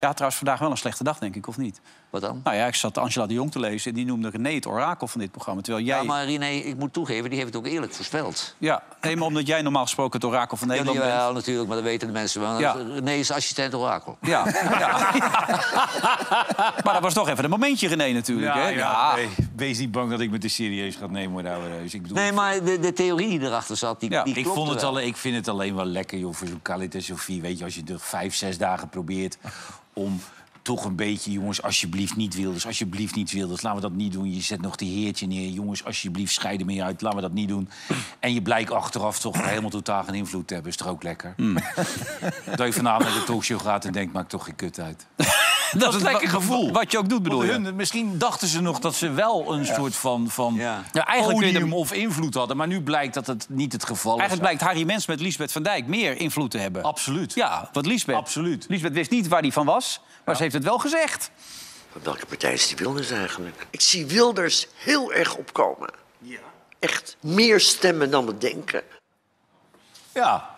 Ja, trouwens, vandaag wel een slechte dag, denk ik, of niet? Wat dan? Nou ja, ik zat Angela de Jong te lezen en die noemde René het orakel van dit programma. Terwijl jij... Ja, maar René, ik moet toegeven, die heeft het ook eerlijk voorspeld. Ja, nee, maar omdat jij normaal gesproken het orakel van Ja, Nederland wel, bent. natuurlijk, maar dat weten de mensen wel. Ja. René is assistent orakel. Ja, ja. maar dat was toch even een momentje, René, natuurlijk. hè? ja, nee, wees niet bang dat ik me te serieus ga nemen, hoor, ouwe reus. Ik bedoel, Nee, maar de, de theorie die erachter zat, die, Ja, die ik, vond het wel. alleen, ik vind het alleen wel lekker, joh, voor zo'n Khalid en Sofie. Weet je, als je er vijf, zes dagen probeert om toch een beetje... jongens, alsjeblieft niet Wilders, alsjeblieft niet Wilders. Laten we dat niet doen. Je zet nog die heertje neer. Jongens, alsjeblieft, scheiden me je uit. Laten we dat niet doen. En je blijkt achteraf toch helemaal totaal geen invloed te hebben. Is toch ook lekker? Dat je vanavond naar de talkshow gaat en denkt, maakt toch geen kut uit. Dat is een lekker gevoel. Wat je ook doet, bedoel je? hun, misschien dachten ze nog dat ze wel een soort van, van Ja. Ja, eigenlijk podium of invloed hadden. Maar nu blijkt dat het niet het geval is. Eigenlijk blijkt Harry Mens met Liesbeth van Dijk meer invloed te hebben. Absoluut. Ja, want Liesbeth... Absoluut. Liesbeth wist niet waar die van was, maar ze heeft het wel gezegd. Van welke partij is die Wilders eigenlijk? Ik zie Wilders heel erg opkomen. Ja. Echt meer stemmen dan we denken. Ja,